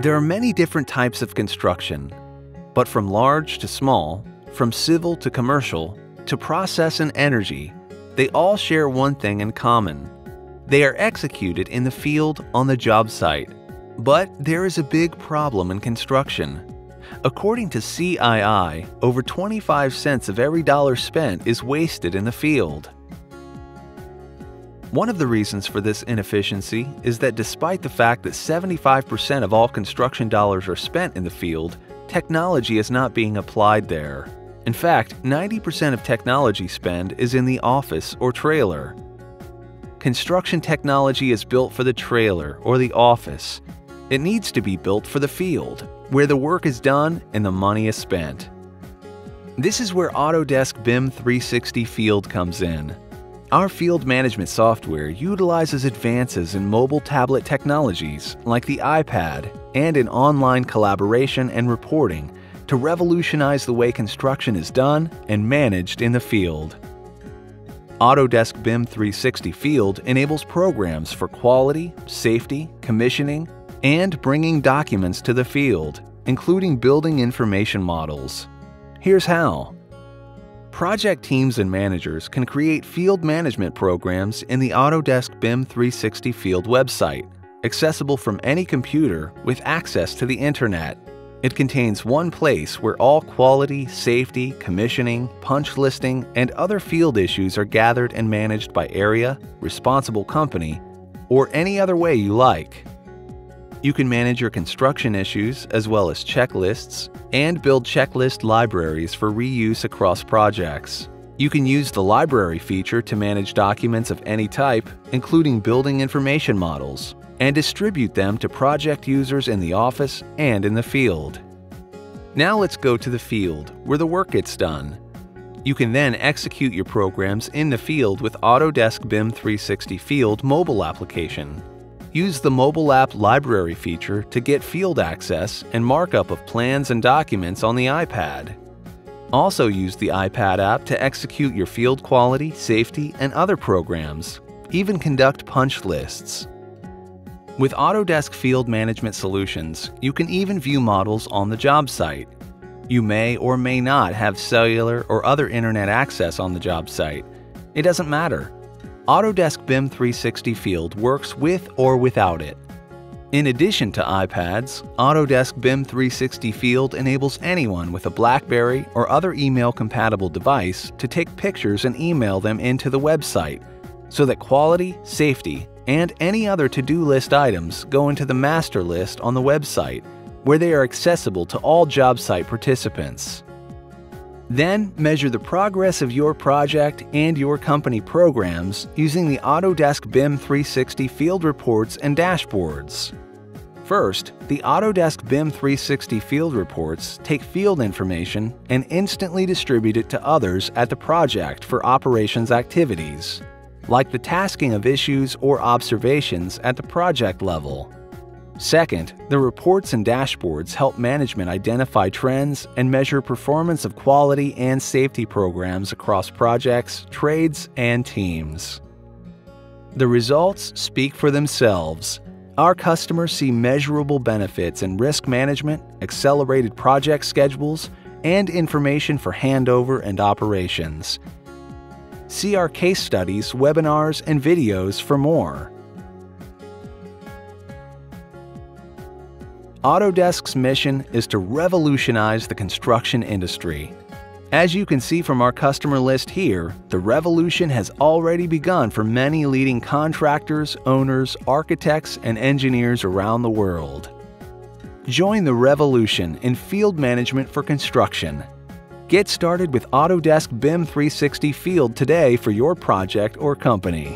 There are many different types of construction, but from large to small, from civil to commercial, to process and energy, they all share one thing in common. They are executed in the field on the job site. But there is a big problem in construction. According to CII, over 25 cents of every dollar spent is wasted in the field. One of the reasons for this inefficiency is that despite the fact that 75% of all construction dollars are spent in the field, technology is not being applied there. In fact, 90% of technology spend is in the office or trailer. Construction technology is built for the trailer or the office. It needs to be built for the field, where the work is done and the money is spent. This is where Autodesk BIM 360 Field comes in. Our field management software utilizes advances in mobile tablet technologies like the iPad and in online collaboration and reporting to revolutionize the way construction is done and managed in the field. Autodesk BIM 360 Field enables programs for quality, safety, commissioning, and bringing documents to the field, including building information models. Here's how. Project teams and managers can create field management programs in the Autodesk BIM 360 Field website, accessible from any computer with access to the Internet. It contains one place where all quality, safety, commissioning, punch listing, and other field issues are gathered and managed by area, responsible company, or any other way you like. You can manage your construction issues as well as checklists and build checklist libraries for reuse across projects. You can use the library feature to manage documents of any type, including building information models, and distribute them to project users in the office and in the field. Now let's go to the field, where the work gets done. You can then execute your programs in the field with Autodesk BIM 360 Field mobile application. Use the Mobile App Library feature to get field access and markup of plans and documents on the iPad. Also use the iPad app to execute your field quality, safety, and other programs. Even conduct punch lists. With Autodesk Field Management Solutions, you can even view models on the job site. You may or may not have cellular or other internet access on the job site. It doesn't matter. Autodesk BIM 360 Field works with or without it. In addition to iPads, Autodesk BIM 360 Field enables anyone with a BlackBerry or other email-compatible device to take pictures and email them into the website, so that quality, safety, and any other to-do list items go into the master list on the website, where they are accessible to all job site participants. Then measure the progress of your project and your company programs using the Autodesk BIM 360 field reports and dashboards. First, the Autodesk BIM 360 field reports take field information and instantly distribute it to others at the project for operations activities, like the tasking of issues or observations at the project level. Second, the reports and dashboards help management identify trends and measure performance of quality and safety programs across projects, trades, and teams. The results speak for themselves. Our customers see measurable benefits in risk management, accelerated project schedules, and information for handover and operations. See our case studies, webinars, and videos for more. Autodesk's mission is to revolutionize the construction industry. As you can see from our customer list here, the revolution has already begun for many leading contractors, owners, architects, and engineers around the world. Join the revolution in field management for construction. Get started with Autodesk BIM 360 Field today for your project or company.